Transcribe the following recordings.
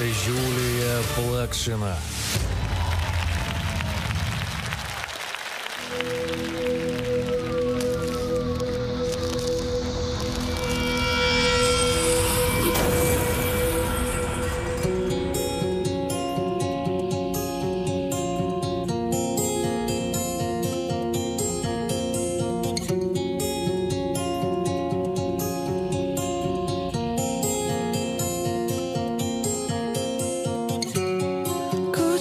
Юлія Плакшина.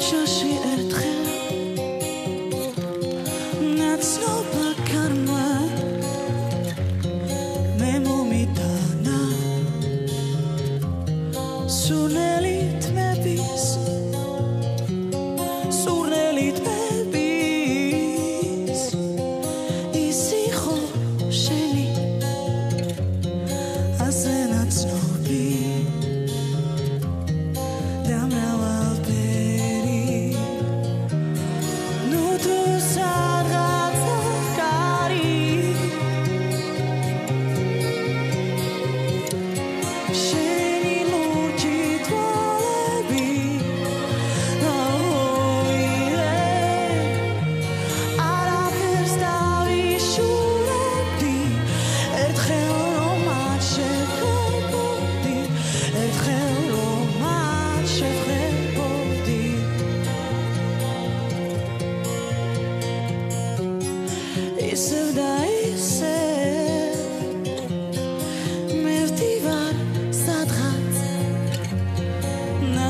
这是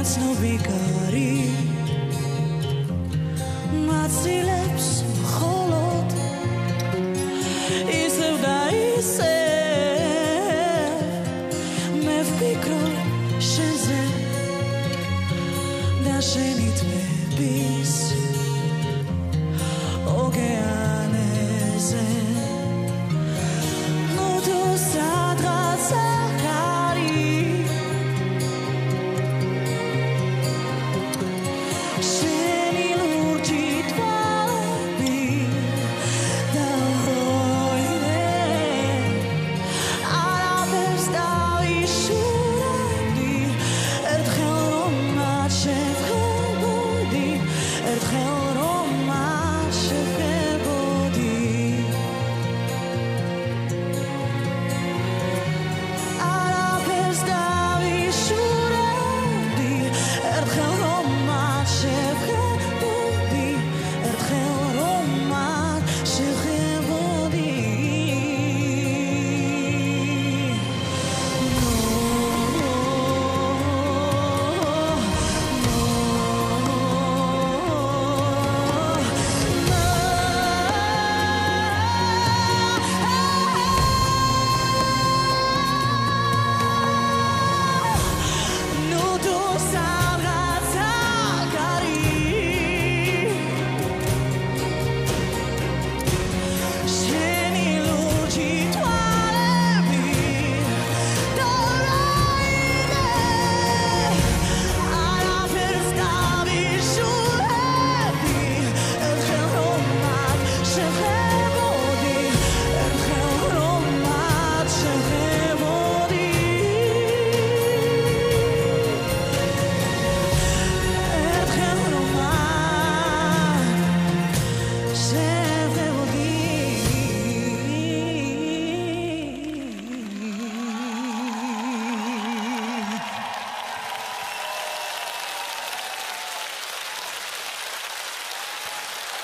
ცნობი კარი მაცილებს მხოლოდ ისევ და ისევ მე ვფიქრობ შენზე და შენი თმების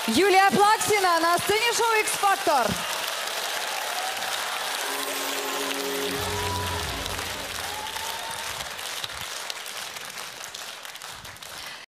Юлия Плаксина на сцене шоу «X-Factor».